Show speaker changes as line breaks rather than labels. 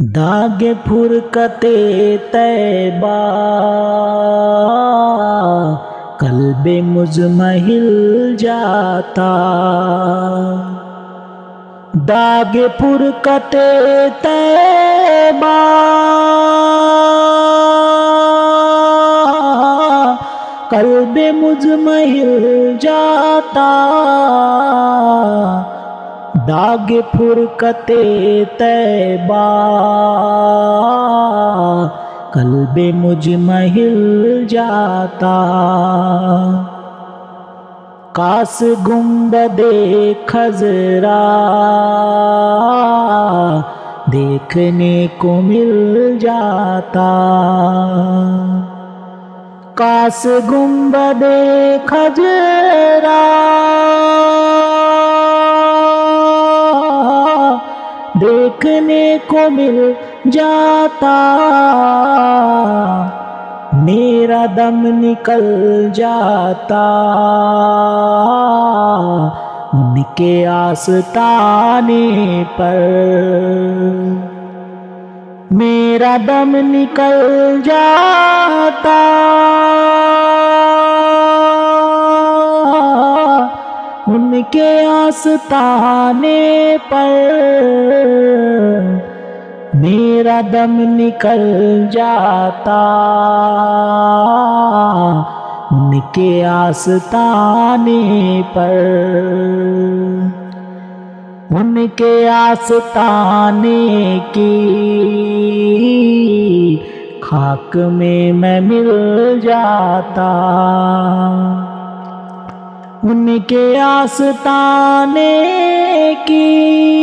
दाग फुरकते तैबा कल कल्बे मुजमहिल जाता। दाग फुरकते तैबा कल कल्बे मुजमहिल जाता। दाग फुरकते तैबा। कल्बे मुझ महिल जाता। कास गुम्बदे खजरा। देखने को मिल जाता। कास गुम्बदे खजरा। देखने को मिल जाता। मेरा दम निकल जाता। उनके आस्ताने पर मेरा दम निकल जाता उनके आस्ताने पर मेरा दम निकल जाता। उनके आस्ताने पर उनके आस्ताने की खाक में मैं मिल जाता। उनके आस्ताने की।